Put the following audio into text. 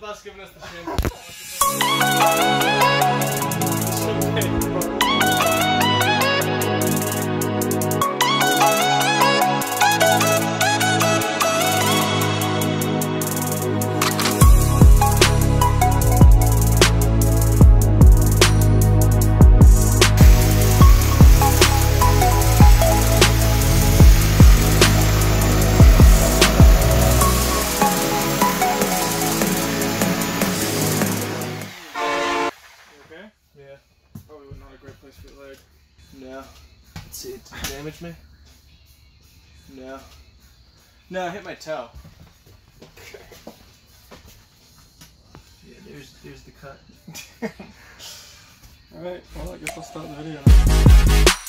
the bus giving us the damage me? No. No, I hit my toe. Okay. Yeah, there's there's the cut. Alright, well, I guess I'll start the video now.